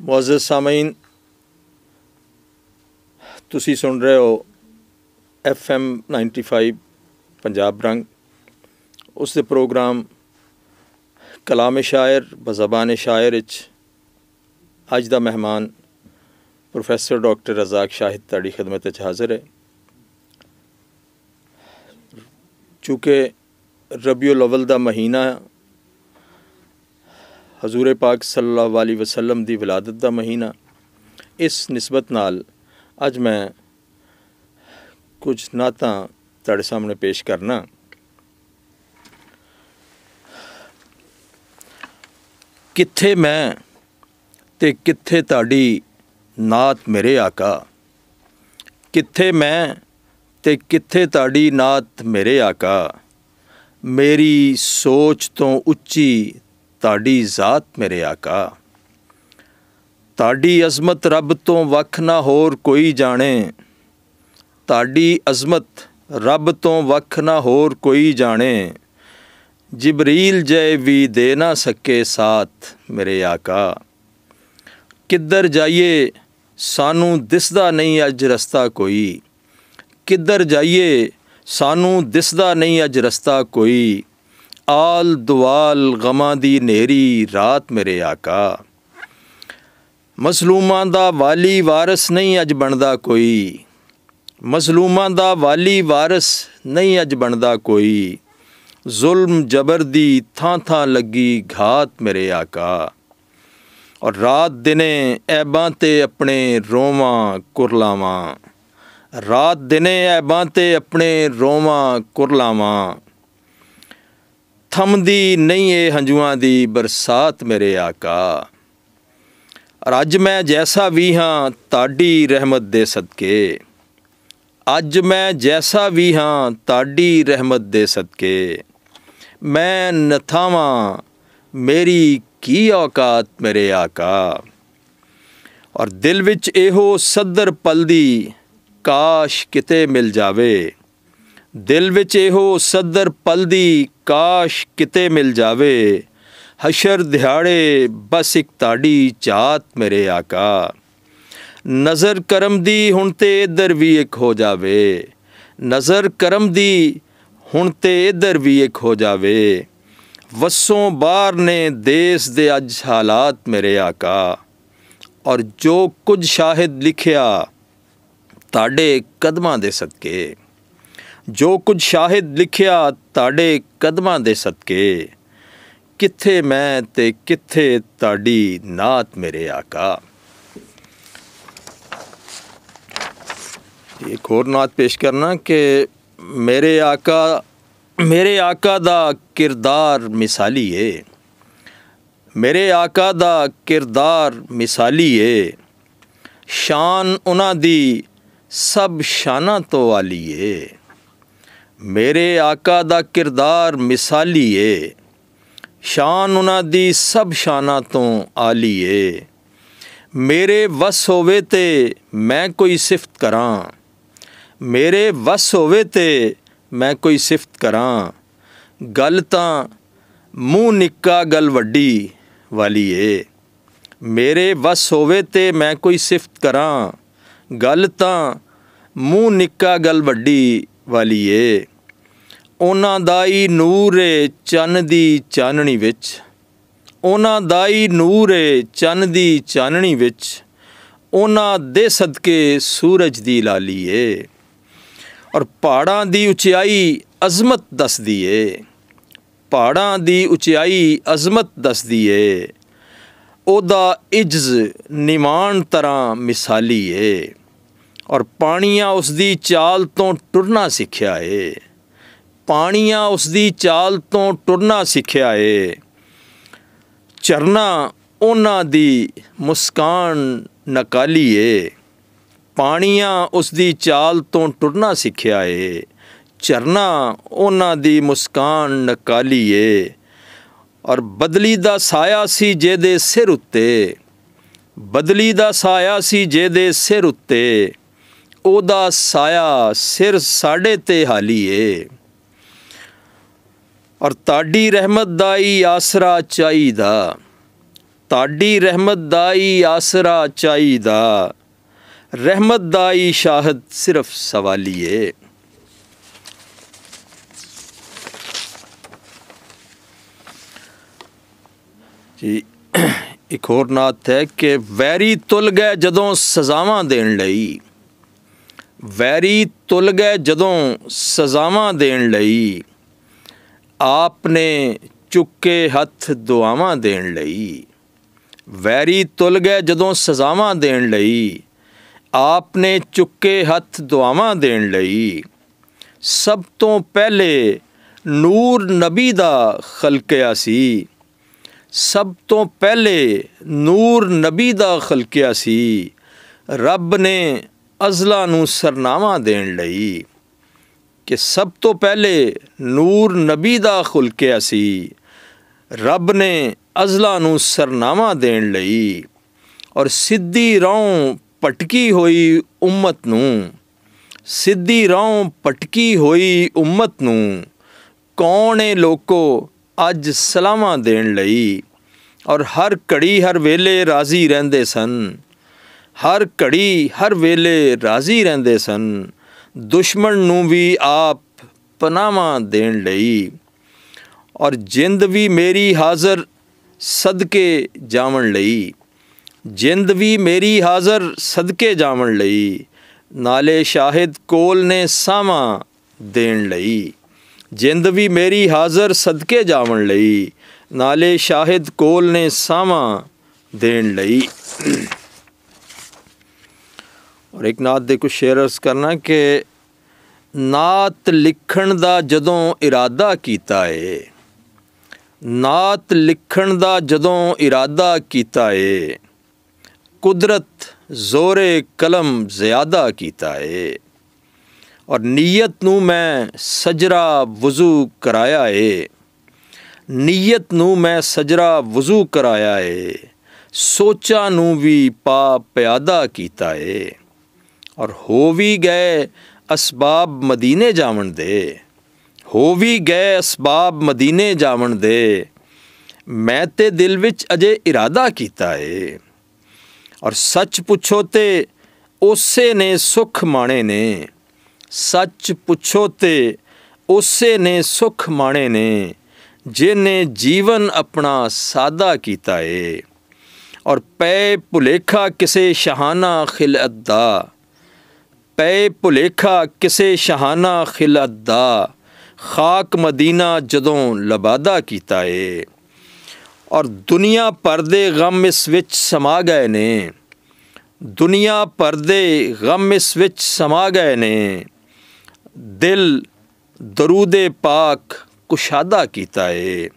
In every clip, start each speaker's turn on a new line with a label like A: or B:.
A: ਮੁਅੱਜ਼ਜ਼ ਸਾਮਈਨ, ਤੁਸੀਂ ਸੁਣ ਰਹੇ ਹੋ FM 95 ਪੰਜਾਬ ਰੰਗ। ਉਸ ਦੇ ਪ੍ਰੋਗਰਾਮ ਕਲਾਮ ਸ਼ਾਇਰ ਬਜ਼ਬਾਨ ਸ਼ਾਇਰ ਵਿੱਚ ਅੱਜ ਦਾ ਮਹਿਮਾਨ ਪ੍ਰੋਫੈਸਰ ਡਾਕਟਰ ਰਜ਼ਾਕ ਸ਼ਾਹਿਦ ਤੁਹਾਡੀ ਖidmat ਵਿੱਚ ਹਾਜ਼ਰ ਹੈ। ਚੂੰਕਿ ਰਬੀਉਲ ਅਵਲ ਦਾ ਮਹੀਨਾ ਹਜ਼ੂਰ ਪਾਕ ਸੱਲੱਲਾਹੁ ਅਲੈਹਿ ਵਸੱਲਮ ਦੀ ਵਿਲਾਦਤ ਦਾ ਮਹੀਨਾ। ਇਸ ਨਿਸਬਤ ਨਾਲ ਅੱਜ ਮੈਂ ਕੁਝ ਨਾਤਾਂ ਤੁਹਾਡੇ ਸਾਹਮਣੇ ਪੇਸ਼ ਕਰਨਾ। ਕਿੱਥੇ ਮੈਂ ਤੇ ਕਿੱਥੇ ਤੁਹਾਡੀ ਨਾਤ ਮੇਰੇ ਆਕਾ? ਕਿੱਥੇ ਮੈਂ ਤੇ ਕਿੱਥੇ ਤੁਹਾਡੀ ਨਾਤ ਮੇਰੇ ਆਕਾ? ਮੇਰੀ ਸੋਚ ਤੋਂ ਉੱਚੀ ਤੁਹਾਡੀ ਜ਼ਾਤ ਮੇਰੇ ਆਕਾ। ਤੁਹਾਡੀ ਅਜ਼ਮਤ ਰੱਬ ਤੋਂ ਵੱਖ ਨਾ ਹੋਰ ਕੋਈ ਜਾਣੇ। ਤੁਹਾਡੀ ਅਜ਼ਮਤ ਰੱਬ ਤੋਂ ਵੱਖ ਨਾ ਹੋਰ ਕੋਈ ਜਾਣੇ। ਜਿਬਰੀਲ ਜੈ ਵੀ ਦੇ ਨਾ ਸਕੇ ਸਾਥ ਮੇਰੇ ਆਕਾ। ਕਿੱਧਰ ਜਾਈਏ, ਸਾਨੂੰ ਦਿਸਦਾ ਨਹੀਂ ਅੱਜ ਰਸਤਾ ਕੋਈ। ਕਿੱਧਰ ਜਾਈਏ, ਸਾਨੂੰ ਦਿਸਦਾ ਨਹੀਂ ਅੱਜ ਰਸਤਾ ਕੋਈ। ਆਲ ਦੁਆਲ ਗਮਾਂ ਦੀ ਨੇਰੀ ਰਾਤ ਮੇਰੇ ਆਕਾ। ਮਸਲੂਮਾਂ ਦਾ ਵਾਲੀ ਵਾਰਿਸ ਨਹੀਂ ਅੱਜ ਬਣਦਾ ਕੋਈ। ਮਸਲੂਮਾਂ ਦਾ ਵਾਲੀ ਵਾਰਿਸ ਨਹੀਂ ਅੱਜ ਬਣਦਾ ਕੋਈ। ਜ਼ੁਲਮ ਜਬਰ ਦੀ ਥਾਂ ਥਾਂ ਲੱਗੀ ਘਾਤ ਮੇਰੇ ਆਕਾ। ਔਰ ਰਾਤ ਦਿਨੇ ਐਬਾਂ ਤੇ ਆਪਣੇ ਰੋਵਾਂ ਕੁਰਲਾਵਾਂ। ਰਾਤ ਦਿਨੇ ਐਬਾਂ ਤੇ ਆਪਣੇ ਰੋਵਾਂ ਕੁਰਲਾਵਾਂ। ਥਮਦੀ ਨਹੀਂ ਏ ਹੰਝੂਆਂ ਦੀ ਬਰਸਾਤ ਮੇਰੇ ਆਕਾ। ਔਰ ਅੱਜ ਮੈਂ ਜੈਸਾ ਵੀ ਹਾਂ ਤੁਹਾਡੀ ਰਹਿਮਤ ਦੇ ਸਦਕੇ। ਅੱਜ ਮੈਂ ਜੈਸਾ ਵੀ ਹਾਂ ਤੁਹਾਡੀ ਰਹਿਮਤ ਦੇ ਸਦਕੇ। ਮੈਂ ਨਥਾਵਾਂ ਮੇਰੀ ਕੀ ਔਕਾਤ ਮੇਰੇ ਆਕਾ। ਔਰ ਦਿਲ ਵਿੱਚ ਇਹੋ ਸਦਰ ਪਲਦੀ, ਕਾਸ਼ ਕਿਤੇ ਮਿਲ ਜਾਵੇ। ਦਿਲ ਵਿੱਚ ਇਹੋ ਸਦਰ ਪਲਦੀ ਕਾਸ਼ ਕਿਤੇ ਮਿਲ ਜਾਵੇ। ਹਸ਼ਰ ਦਿਹਾੜੇ, ਬਸ ਇੱਕ ਤਾੜੀ ਚਾਤ ਮੇਰੇ ਆਕਾ। ਨਜ਼ਰ ਕਰਮ ਦੀ ਹੁਣ ਤੇ ਇਧਰ ਵੀ ਇੱਕ ਹੋ ਜਾਵੇ। ਨਜ਼ਰ ਕਰਮ ਦੀ ਹੁਣ ਤੇ ਇਧਰ ਵੀ ਇੱਕ ਹੋ ਜਾਵੇ। ਵਸੋਂ ਬਾਹਰ ਨੇ ਦੇਸ ਦੇ ਅੱਜ ਹਾਲਾਤ ਮੇਰੇ ਆਕਾ। ਔਰ ਜੋ ਕੁਝ ਸ਼ਾਹਿਦ ਲਿਖਿਆ, ਤੁਹਾਡੇ ਕਦਮਾਂ ਦੇ ਸਦਕੇ। ਜੋ ਕੁਝ ਸ਼ਾਹਿਦ ਲਿਖਿਆ ਤੁਹਾਡੇ ਕਦਮਾਂ ਦੇ ਸਦਕੇ। ਕਿੱਥੇ ਮੈਂ ਤੇ ਕਿੱਥੇ ਤੁਹਾਡੀ ਨਾਤ ਮੇਰੇ ਆਕਾ। ਇੱਕ ਹੋਰ ਨਾਤ ਪੇਸ਼ ਕਰਨਾ ਕਿ ਮੇਰੇ ਆਕਾ ਮੇਰੇ ਆਕਾ ਦਾ ਕਿਰਦਾਰ ਮਿਸਾਲੀ ਏ। ਮੇਰੇ ਆਕਾ ਦਾ ਕਿਰਦਾਰ ਮਿਸਾਲੀ ਏ। ਸ਼ਾਨ ਉਹਨਾਂ ਦੀ ਸਭ ਸ਼ਾਨਾਂ ਤੋਂ ਵਾਲੀ ਏ। ਮੇਰੇ ਆਕਾ ਦਾ ਕਿਰਦਾਰ ਮਿਸਾਲੀ ਏ। ਸ਼ਾਨ ਉਹਨਾਂ ਦੀ ਸਭ ਸ਼ਾਨਾਂ ਤੋਂ ਆਲੀ ਏ। ਮੇਰੇ ਵਸ ਹੋਵੇ ਤੇ ਮੈਂ ਕੋਈ ਸਿਫਤ ਕਰਾਂ। ਮੇਰੇ ਵਸ ਹੋਵੇ ਤੇ ਮੈਂ ਕੋਈ ਸਿਫਤ ਕਰਾਂ। ਗੱਲ ਤਾਂ ਮੂੰਹ ਨਿੱਕਾ ਗੱਲ ਵੱਡੀ ਵਾਲੀ ਏ। ਮੇਰੇ ਵਸ ਹੋਵੇ ਤੇ ਮੈਂ ਕੋਈ ਸਿਫਤ ਕਰਾਂ। ਗੱਲ ਤਾਂ ਮੂੰਹ ਨਿੱਕਾ ਗੱਲ ਵੱਡੀ ਵਾਲੀ ਏ ਉਹਨਾਂ ਦਾ ਹੀ ਨੂਰ ਏ ਚੰਨ ਦੀ ਚਾਨਣੀ ਵਿੱਚ। ਉਹਨਾਂ ਦਾ ਹੀ ਨੂਰ ਏ ਚੰਨ ਦੀ ਚਾਨਣੀ ਵਿੱਚ। ਉਹਨਾਂ ਦੇ ਸਦਕੇ ਸੂਰਜ ਦੀ ਲਾਲੀ ਏ ਔਰ ਪਹਾੜਾਂ ਦੀ ਉਚਾਈ ਅਜ਼ਮਤ ਦੱਸਦੀ ਏ ਪਹਾੜਾਂ ਦੀ ਉਚਾਈ ਅਜ਼ਮਤ ਦੱਸਦੀ ਏ ਉਹਦਾ ਇਜਜ਼ ਨਿਮਾਨ ਤਰ੍ਹਾਂ ਮਿਸਾਲੀ ਏ ਔਰ ਪਾਣੀਆਂ ਉਸ ਦੀ ਚਾਲ ਤੋਂ ਟੁਰਨਾ ਸਿੱਖਿਆ ਏ। ਪਾਣੀਆਂ ਉਸ ਦੀ ਚਾਲ ਤੋਂ ਟੁਰਨਾ ਸਿੱਖਿਆ ਏ। ਚਰਨਾ ਉਹਨਾਂ ਦੀ ਮੁਸਕਾਨ ਨਕਾਲੀ ਏ। ਪਾਣੀਆਂ ਉਸ ਦੀ ਚਾਲ ਤੋਂ ਟੁਰਨਾ ਸਿੱਖਿਆ ਏ। ਚਰਨਾ ਉਹਨਾਂ ਦੀ ਮੁਸਕਾਨ ਨਕਾਲੀ ਏ। ਔਰ ਬਦਲੀ ਦਾ ਸਾਇਆ ਸੀ ਜਿਹਦੇ ਸਿਰ ਉੱਤੇ। ਬਦਲੀ ਦਾ ਸਾਇਆ ਸੀ ਜਿਹਦੇ ਸਿਰ ਉੱਤੇ। ਉਹਦਾ ਸਾਇਆ ਸਿਰ ਸਾਡੇ ਤੇ ਹਾਲੀ ਏ ਔਰ ਤਾਡੀ ਰਹਿਮਤ ਦਾ ਹੀ ਆਸਰਾ ਚਾਹੀਦਾ। ਤਾਡੀ ਰਹਿਮਤ ਦਾ ਹੀ ਆਸਰਾ ਚਾਹੀਦਾ। ਰਹਿਮਤ ਦਾ ਹੀ ਸ਼ਾਹਦ ਸਿਰਫ ਸਵਾਲੀਏ। ਜੀ, ਇੱਕ ਹੋਰ ਨਾਤ ਹੈ ਕਿ ਵੈਰੀ ਤੁਲ ਗਏ ਜਦੋਂ ਸਜ਼ਾਵਾਂ ਦੇਣ ਲਈ। ਵੈਰੀ ਤੁਲ ਗਏ ਜਦੋਂ ਸਜ਼ਾਵਾਂ ਦੇਣ ਲਈ। ਆਪ ਨੇ ਚੁੱਕੇ ਹੱਥ ਦੁਆਵਾਂ ਦੇਣ ਲਈ। ਵੈਰੀ ਤੁਲ ਗਏ ਜਦੋਂ ਸਜ਼ਾਵਾਂ ਦੇਣ ਲਈ। ਆਪ ਨੇ ਚੁੱਕੇ ਹੱਥ ਦੁਆਵਾਂ ਦੇਣ ਲਈ। ਸਭ ਤੋਂ ਪਹਿਲੇ ਨੂਰ ਨਬੀ ਦਾ ਖਲਕਿਆ ਸੀ। ਸਭ ਤੋਂ ਪਹਿਲੇ ਨੂਰ ਨਬੀ ਦਾ ਖਲਕਿਆ ਸੀ। ਰੱਬ ਨੇ ਅਜ਼ਲਾ ਨੂੰ ਸਰਨਾਵਾ ਦੇਣ ਲਈ ਕਿ ਸਭ ਤੋਂ ਪਹਿਲੇ ਨੂਰ ਨਬੀ ਦਾ ਖੁਲਕਿਆ ਸੀ। ਰੱਬ ਨੇ ਅਜ਼ਲਾ ਨੂੰ ਸਰਨਾਵਾ ਦੇਣ ਲਈ ਔਰ ਸਿੱਧੀ ਰਾਹ ਪਟਕੀ ਹੋਈ ਉਮਤ ਨੂੰ, ਸਿੱਧੀ ਰਾਹ ਪਟਕੀ ਹੋਈ ਉਮਤ ਨੂੰ ਕੌਣ ਏ ਲੋਕੋ ਅੱਜ ਸਲਾਮਾਂ ਦੇਣ ਲਈ ਔਰ ਹਰ ਘੜੀ ਹਰ ਵੇਲੇ ਰਾਜ਼ੀ ਰਹਿੰਦੇ ਸਨ। ਹਰ ਘੜੀ, ਹਰ ਵੇਲੇ ਰਾਜ਼ੀ ਰਹਿੰਦੇ ਸਨ। ਦੁਸ਼ਮਣ ਨੂੰ ਵੀ ਆਪ ਪਨਾਵਾਂ ਦੇਣ ਲਈ। ਔਰ ਜਿੰਦ ਵੀ ਮੇਰੀ ਹਾਜ਼ਰ ਸਦਕੇ ਜਾਵਣ ਲਈ। ਜਿੰਦ ਵੀ ਮੇਰੀ ਹਾਜ਼ਰ ਸਦਕੇ ਜਾਵਣ ਲਈ। ਨਾਲੇ ਸ਼ਾਹਿਦ ਕੋਲ ਨੇ ਸਾਵਾ ਦੇਣ ਲਈ। ਜਿੰਦ ਵੀ ਮੇਰੀ ਹਾਜ਼ਰ ਸਦਕੇ ਜਾਵਣ ਲਈ। ਨਾਲੇ ਸ਼ਾਹਿਦ ਕੋਲ ਨੇ ਸਾਵਾ ਦੇਣ ਲਈ। ਔਰ ਇੱਕ ਨਾਤ ਦੇ ਕੁਝ ਸ਼ੇਅਰਸ ਕਰਨਾ ਕਿ ਨਾਤ ਲਿਖਣ ਦਾ ਜਦੋਂ ਇਰਾਦਾ ਕੀਤਾ ਏ ਨਾਤ ਲਿਖਣ ਦਾ ਜਦੋਂ ਇਰਾਦਾ ਕੀਤਾ ਏ, ਕੁਦਰਤ ਜ਼ੋਰੇ ਕਲਮ ਜ਼ਿਆਦਾ ਕੀਤਾ ਏ। ਔਰ ਨੀਅਤ ਨੂੰ ਮੈਂ ਸਜਰਾ ਵਜ਼ੂ ਕਰਾਇਆ ਏ। ਨੀਅਤ ਨੂੰ ਮੈਂ ਸਜਰਾ ਵਜ਼ੂ ਕਰਾਇਆ ਏ। ਸੋਚਾਂ ਨੂੰ ਵੀ ਪਾ ਪਿਆਦਾ ਕੀਤਾ ਏ। ਔਰ ਹੋ ਵੀ ਗਏ ਅਸਬਾਬ ਮਦੀਨੇ ਜਾਵਣ ਦੇ। ਹੋ ਵੀ ਗਏ ਅਸਬਾਬ ਮਦੀਨੇ ਜਾਵਣ ਦੇ। ਮੈਂ ਤੇ ਦਿਲ ਵਿੱਚ ਅਜੇ ਇਰਾਦਾ ਕੀਤਾ ਏ। ਔਰ ਸੱਚ ਪੁੱਛੋ ਤੇ ਉਸੇ ਨੇ ਸੁਖ ਮਾਣੇ ਨੇ। ਸੱਚ ਪੁੱਛੋ ਤੇ ਉਸੇ ਨੇ ਸੁਖ ਮਾਣੇ ਨੇ, ਜਿਨੇ ਜੀਵਨ ਆਪਣਾ ਸਾਦਾ ਕੀਤਾ ਏ। ਔਰ ਪੈ ਭੁਲੇਖਾ ਕਿਸੇ ਸ਼ਹਾਨਾ ਖਿਲਅਤ ਦਾ ਪੈ ਭੁਲੇਖਾ ਕਿਸੇ ਸ਼ਹਾਨਾ ਖਿਲਅਤ ਦਾ ਖਾਕ ਮਦੀਨਾ ਜਦੋਂ ਲਬਾਦਾ ਕੀਤਾ ਏ ਔਰ ਦੁਨੀਆ ਪਰਦੇ ਗਮ ਇਸ ਵਿੱਚ ਸਮਾ ਗਏ ਨੇ ਦੁਨੀਆ ਪਰਦੇ ਗਮ ਇਸ ਵਿੱਚ ਸਮਾ ਗਏ ਨੇ ਦਿਲ ਦਰੂਦੇ ਪਾਕ ਕੁਸ਼ਾਦਾ ਕੀਤਾ ਏ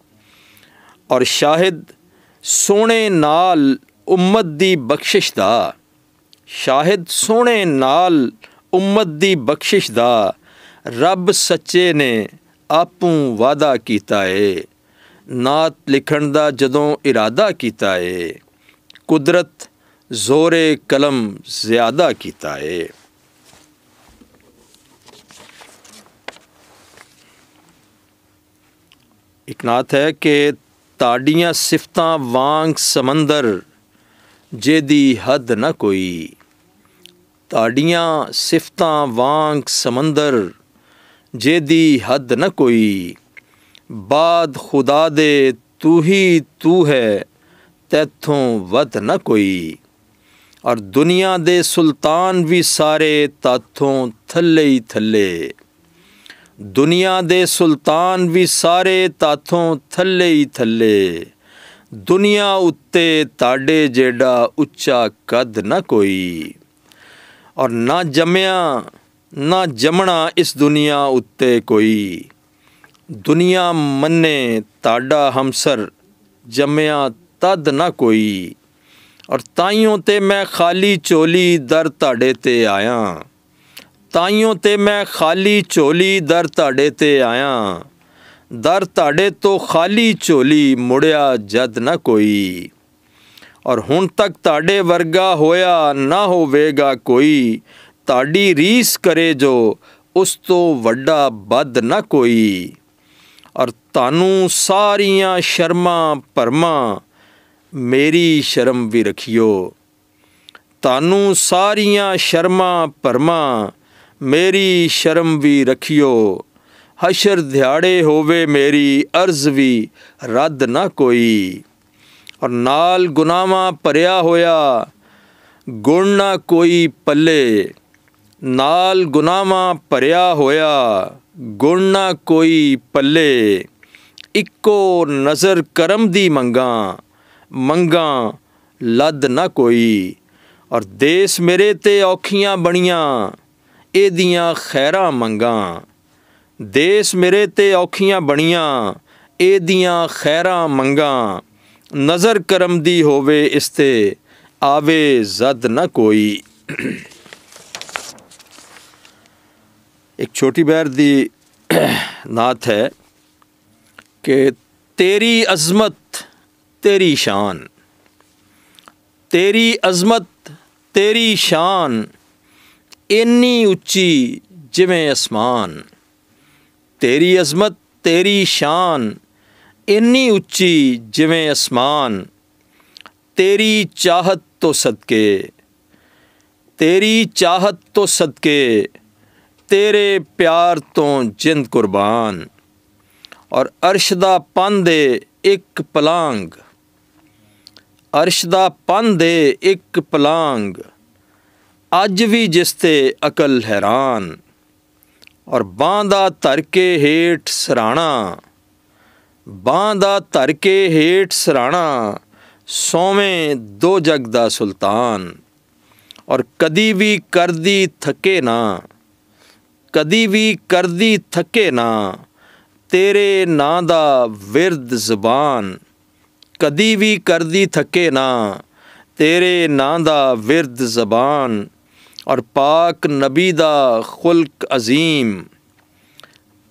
A: ਔਰ ਸ਼ਾਹਿਦ ਸੋਹਣੇ ਨਾਲ ਉਮਤ ਦੀ ਬਖਸ਼ਿਸ਼ ਦਾ ਸ਼ਾਹਿਦ ਸੋਹਣੇ ਨਾਲ ਉਮਤ ਦੀ ਬਖਸ਼ਿਸ਼ ਦਾ ਰੱਬ ਸੱਚੇ ਨੇ ਆਪੂ ਵਾਦਾ ਕੀਤਾ ਏ। ਨਾਤ ਲਿਖਣ ਦਾ ਜਦੋਂ ਇਰਾਦਾ ਕੀਤਾ ਏ, ਕੁਦਰਤ ਜ਼ੋਰੇ ਕਲਮ ਜ਼ਿਆਦਾ ਕੀਤਾ ਏ। ਇੱਕ ਹੈ ਕਿ ਤਾਡੀਆਂ ਸਿਫਤਾਂ ਵਾਂਗ ਸਮੰਦਰ, ਜਿਹਦੀ ਹੱਦ ਨਾ ਕੋਈ। ਤੁਹਾਡੀਆਂ ਸਿਫਤਾਂ ਵਾਂਗ ਸਮੁੰਦਰ, ਜਿਹਦੀ ਹੱਦ ਨਾ ਕੋਈ। ਬਾਦ ਖੁਦਾ ਦੇ ਤੂੰ ਹੀ ਤੂੰ ਹੈ, ਤੈਥੋਂ ਵੱਧ ਨਾ ਕੋਈ। ਔਰ ਦੁਨੀਆ ਦੇ ਸੁਲਤਾਨ ਵੀ ਸਾਰੇ ਤਾਥੋਂ ਥੱਲੇ ਹੀ ਥੱਲੇ। ਦੁਨੀਆ ਦੇ ਸੁਲਤਾਨ ਵੀ ਸਾਰੇ ਤਾਥੋਂ ਥੱਲੇ ਹੀ ਥੱਲੇ। ਦੁਨੀਆ ਉੱਤੇ ਤਾਡੇ ਜਿਹੜਾ ਉੱਚਾ ਕੱਦ ਨਾ ਕੋਈ। ਔਰ ਨਾ ਜੰਮਿਆ, ਨਾ ਜਮਣਾ ਇਸ ਦੁਨੀਆ ਉੱਤੇ ਕੋਈ। ਦੁਨੀਆ ਮੰਨੇ ਤਾਡਾ ਹਮਸਰ, ਜੰਮਿਆ ਤਦ ਨਾ ਕੋਈ। ਔਰ ਤਾਈਓ ਤੇ ਮੈਂ ਖਾਲੀ ਚੋਲੀ ਦਰ ਤੁਹਾਡੇ ਤੇ ਆਇਆ। ਤਾਈਓ ਤੇ ਮੈਂ ਖਾਲੀ ਚੋਲੀ ਦਰ ਤੁਹਾਡੇ ਤੇ ਆਇਆ। ਦਰ ਤੁਹਾਡੇ ਤੋਂ ਖਾਲੀ ਝੋਲੀ ਮੁੜਿਆ ਜਦ ਨਾ ਕੋਈ। ਔਰ ਹੁਣ ਤੱਕ ਤੁਹਾਡੇ ਵਰਗਾ ਹੋਇਆ ਨਾ ਹੋਵੇਗਾ ਕੋਈ। ਤੁਹਾਡੀ ਰੀਸ ਕਰੇ ਜੋ, ਉਸ ਤੋਂ ਵੱਡਾ ਬਦ ਨਾ ਕੋਈ। ਔਰ ਤੁਹਾਨੂੰ ਸਾਰੀਆਂ ਸ਼ਰਮਾਂ ਭਰਮਾਂ, ਮੇਰੀ ਸ਼ਰਮ ਵੀ ਰੱਖਿਓ। ਤੁਹਾਨੂੰ ਸਾਰੀਆਂ ਸ਼ਰਮਾਂ ਭਰਮਾਂ, ਮੇਰੀ ਸ਼ਰਮ ਵੀ ਰੱਖਿਓ। ਹਸ਼ਰ ਦਿਹਾੜੇ ਹੋਵੇ ਮੇਰੀ, ਅਰਜ਼ ਵੀ ਰੱਦ ਨਾ ਕੋਈ। ਔਰ ਨਾਲ ਗੁਨਾਹਾਂ ਭਰਿਆ ਹੋਇਆ, ਗੁਣ ਨਾ ਕੋਈ ਪੱਲੇ। ਨਾਲ ਗੁਨਾਹਾਂ ਭਰਿਆ ਹੋਇਆ, ਗੁਣ ਨਾ ਕੋਈ ਪੱਲੇ। ਇੱਕੋ ਨਜ਼ਰ ਕਰਮ ਦੀ ਮੰਗਾ ਮੰਗਾ ਲੱਦ ਨਾ ਕੋਈ। ਔਰ ਦੇਸ ਮੇਰੇ ਤੇ ਔਖੀਆਂ ਬਣੀਆਂ ਇਹਦੀਆਂ ਖੈਰਾਂ ਮੰਗਾ। ਦੇਸ ਮੇਰੇ ਤੇ ਔਖੀਆਂ ਬਣੀਆਂ ਇਹਦੀਆਂ ਖੈਰਾਂ ਮੰਗਾ। ਨਜ਼ਰ ਕਰਮ ਦੀ ਹੋਵੇ, ਇਸ ਤੇ ਆਵੇ ਜ਼ਦ ਨਾ ਕੋਈ। ਇੱਕ ਛੋਟੀ ਬਹਿਰ ਦੀ ਨਾਤ ਹੈ ਕਿ ਤੇਰੀ ਅਜ਼ਮਤ, ਤੇਰੀ ਸ਼ਾਨ, ਤੇਰੀ ਅਜ਼ਮਤ, ਤੇਰੀ ਸ਼ਾਨ, ਇੰਨੀ ਉੱਚੀ ਜਿਵੇਂ ਅਸਮਾਨ, ਤੇਰੀ ਅਜ਼ਮਤ, ਤੇਰੀ ਸ਼ਾਨ ਇੰਨੀ ਉੱਚੀ ਜਿਵੇਂ ਅਸਮਾਨ, ਤੇਰੀ ਚਾਹਤ ਤੋਂ ਸਦਕੇ, ਤੇਰੀ ਚਾਹਤ ਤੋਂ ਸਦਕੇ, ਤੇਰੇ ਪਿਆਰ ਤੋਂ ਜਿੰਦ ਕੁਰਬਾਨ, ਔਰ ਅਰਸ਼ ਦਾ ਪੰਨ ਦੇ ਇੱਕ ਪਲਾਂਗ, ਅਰਸ਼ ਦਾ ਪੰਨ ਦੇ ਇੱਕ ਪਲਾਂਗ, ਅੱਜ ਵੀ ਜਿਸ ਤੇ ਅਕਲ ਹੈਰਾਨ, ਔਰ ਬਾਂਹ ਦਾ ਧਰ ਕੇ ਹੇਠ ਸਰਾਣਾ ਬਾਂਹ ਦਾ ਧਰ ਕੇ ਹੇਠ ਸਰਾਣਾ, ਸੋਵੇਂ ਦੋ ਜਗ ਦਾ ਸੁਲਤਾਨ। ਔਰ ਕਦੀ ਵੀ ਕਰਦੀ ਥਕੇ ਨਾ, ਕਦੀ ਵੀ ਕਰਦੀ ਥਕੇ ਨਾ, ਤੇਰੇ ਨਾਂ ਦਾ ਵਿਰਦ ਜ਼ਬਾਨ। ਕਦੀ ਵੀ ਕਰਦੀ ਥਕੇ ਨਾ, ਤੇਰੇ ਨਾਂ ਦਾ ਵਿਰਦ ਜ਼ਬਾਨ। ਔਰ ਪਾਕ ਨਬੀ ਦਾ ਖੁਲਕ ਅਜ਼ੀਮ।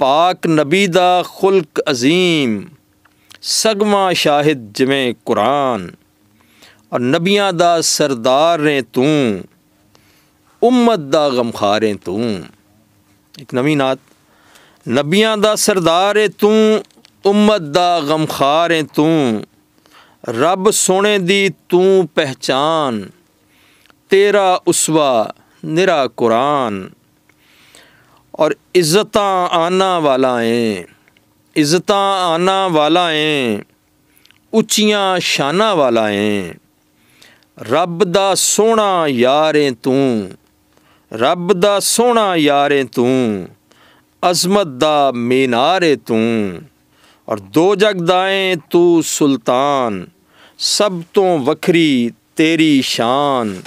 A: ਪਾਕ ਨਬੀ ਦਾ ਖੁਲਕ ਅਜ਼ੀਮ ਸਗਮਾ ਸ਼ਾਹਿਦ ਜਿਵੇਂ ਕੁਰਾਨ ਔਰ ਨਬੀਆਂ ਦਾ ਸਰਦਾਰ ਨੇ ਤੂੰ ਉਮਤ ਦਾ ਗਮਖਾਰ ਹੈ ਤੂੰ ਇੱਕ ਨਵੀਂ ਨਾਤ ਨਬੀਆਂ ਦਾ ਸਰਦਾਰ ਹੈ ਤੂੰ ਉਮਤ ਦਾ ਗਮਖਾਰ ਹੈ ਤੂੰ ਰੱਬ ਸੋਹਣੇ ਦੀ ਤੂੰ ਪਹਿਚਾਨ ਤੇਰਾ ਉਸਵਾ ਨਿਰਾ ਕੁਰਾਨ ਔਰ ਇੱਜ਼ਤਾਂ ਆਨਾ ਵਾਲਾ ਏ ਇੱਜ਼ਤਾਂ ਆਨਾ ਵਾਲਾ ਏ ਉੱਚੀਆਂ ਸ਼ਾਨਾਂ ਵਾਲਾ ਏ ਰੱਬ ਦਾ ਸੋਹਣਾ ਯਾਰ ਏ ਤੂੰ ਰੱਬ ਦਾ ਸੋਹਣਾ ਯਾਰ ਏ ਤੂੰ ਅਜ਼ਮਤ ਦਾ ਮੀਨਾਰ ਏ ਤੂੰ ਔਰ ਦੋ ਜਗ ਦਾ ਏ ਤੂੰ ਸੁਲਤਾਨ ਸਭ ਤੋਂ ਵੱਖਰੀ ਤੇਰੀ ਸ਼ਾਨ